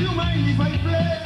you mind if I play?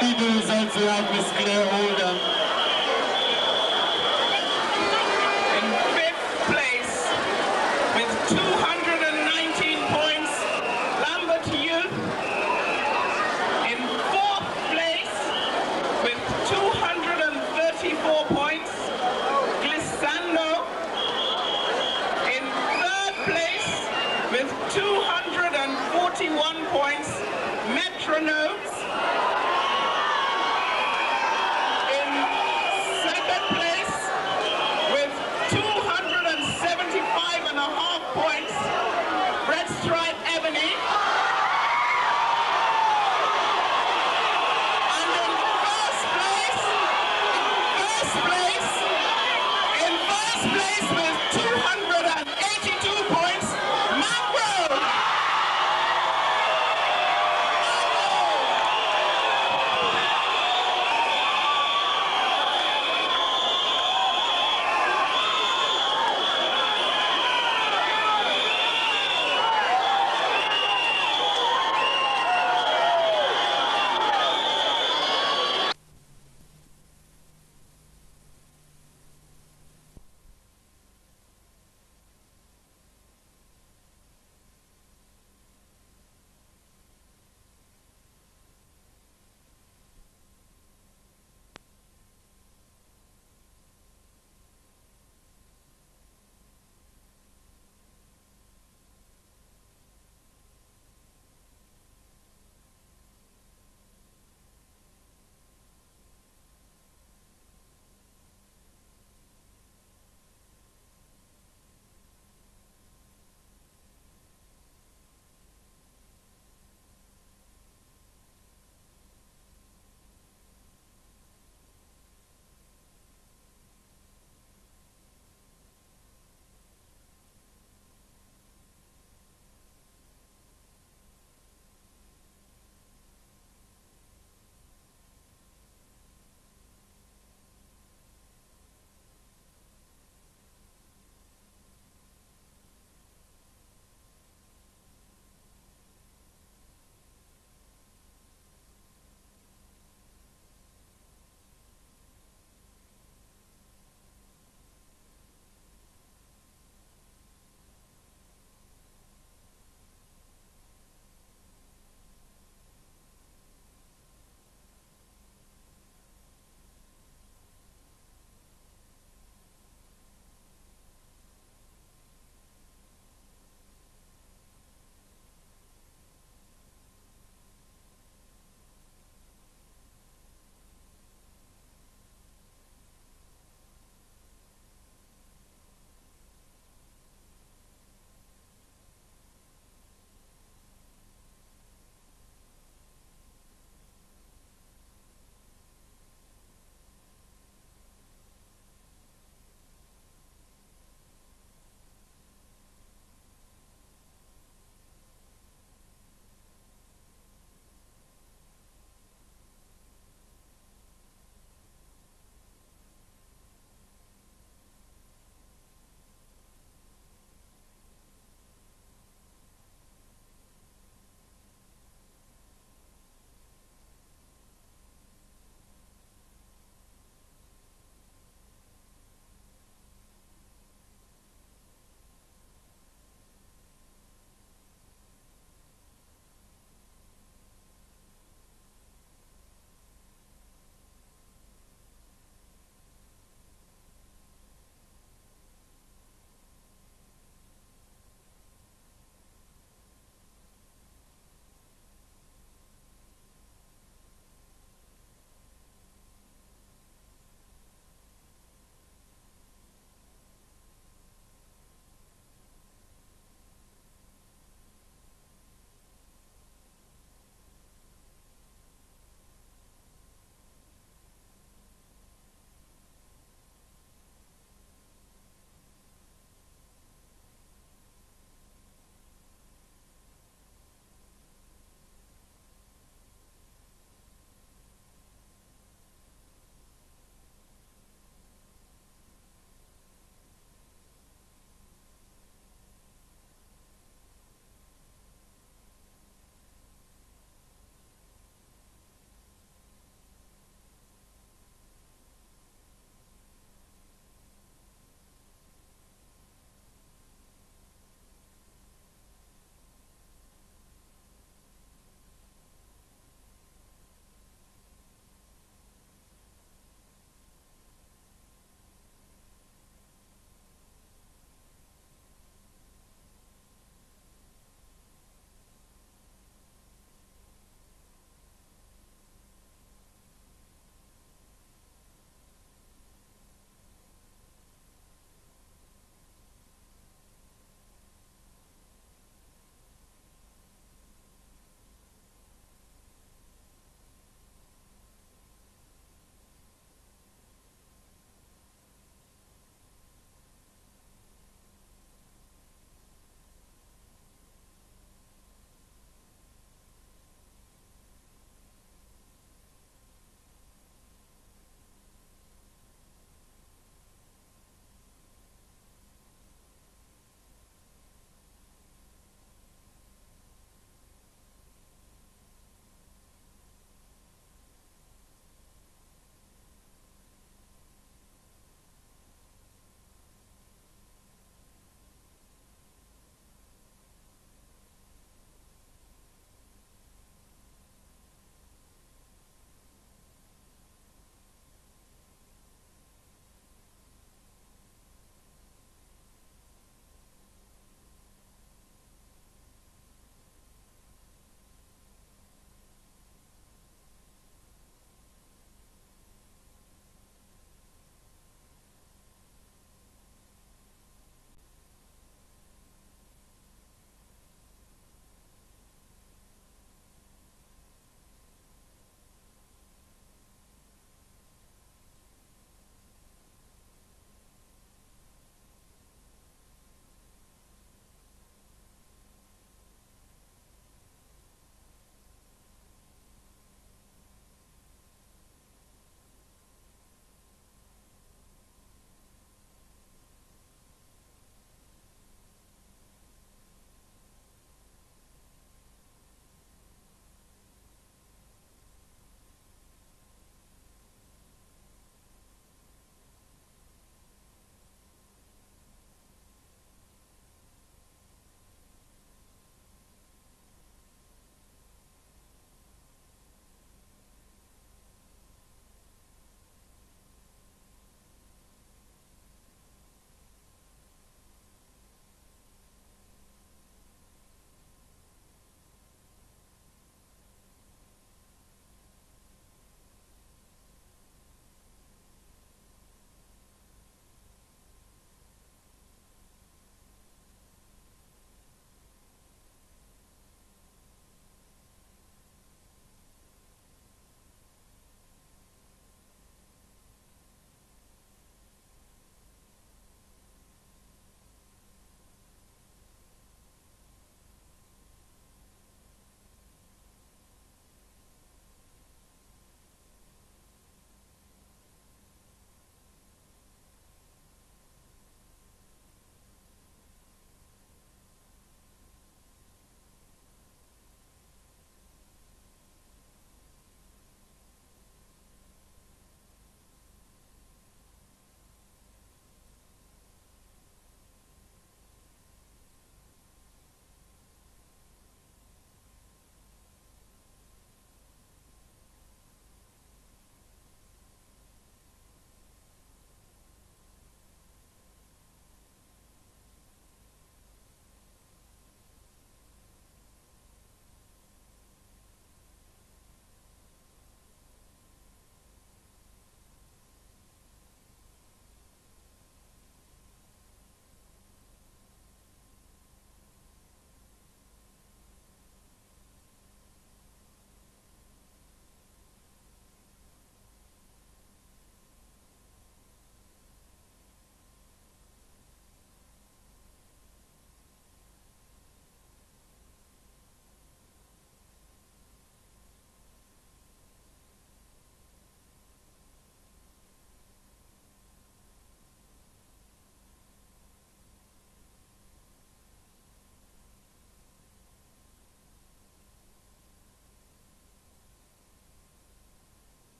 People self-love is clear older.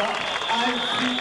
I see.